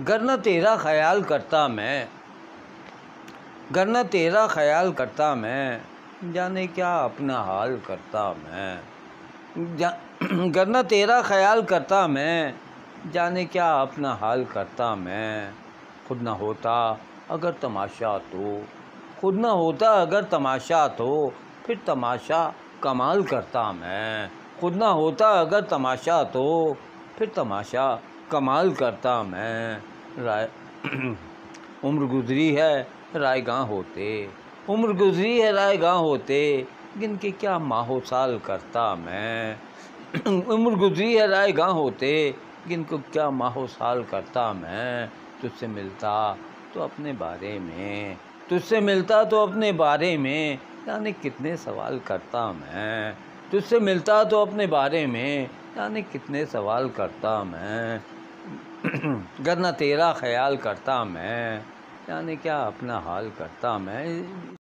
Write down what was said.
गर न तेरा ख्याल करता मैं। गर न तेरा ख्याल करता मैं। जाने क्या अपना हाल करता मैं। जा गर न तेरा ख्याल करता मैं। जाने क्या अपना हाल करता मैं। खुद ना होता अगर तमाशा तो। खुद ना होता अगर तमाशा तो। फिर तमाशा कमाल करता मैं। खुद ना होता अगर तमाशा तो। फिर तमाशा कमाल करता मैं। राय उम्र गुजरी है राय गाँ होते। उम्र गुजरी है राय गाँ होते। गिन के क्या माहो साल करता मैं। उम्र गुजरी है राय गाँ होते। गिन को क्या माहो साल करता मैं। तुझसे मिलता तो अपने बारे में। तुझसे मिलता तो अपने बारे में। यानी कितने सवाल करता मैं। तुझसे मिलता तो अपने बारे में। यानी कितने सवाल करता मैं। गर न तेरा ख्याल करता मैं यानी क्या अपना हाल करता मैं?